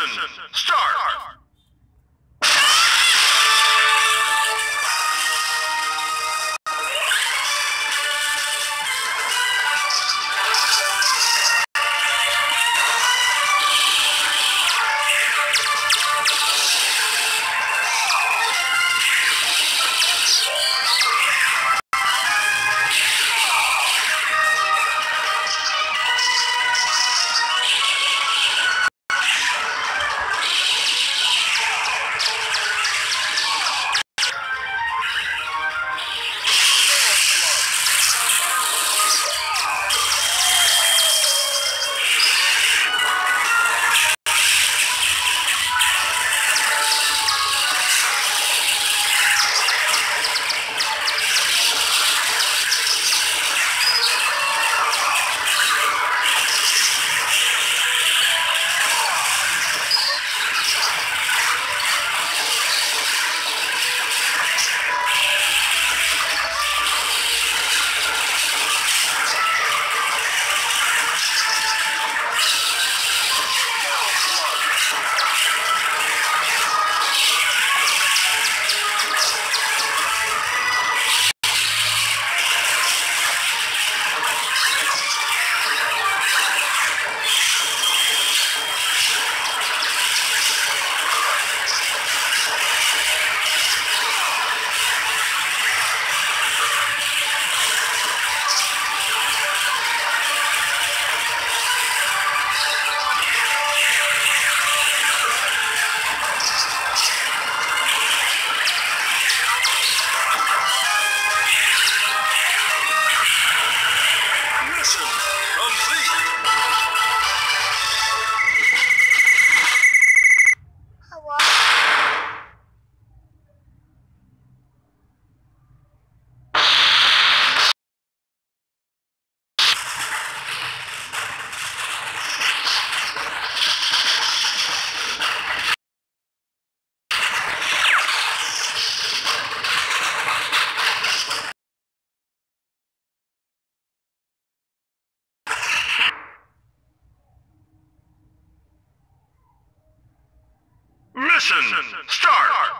Ignition, start! Ignition! Start!